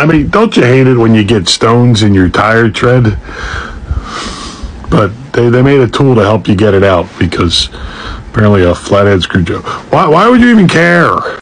I mean, don't you hate it when you get stones in your tire tread? But they, they made a tool to help you get it out because apparently a flathead screwdriver. Why, why would you even care?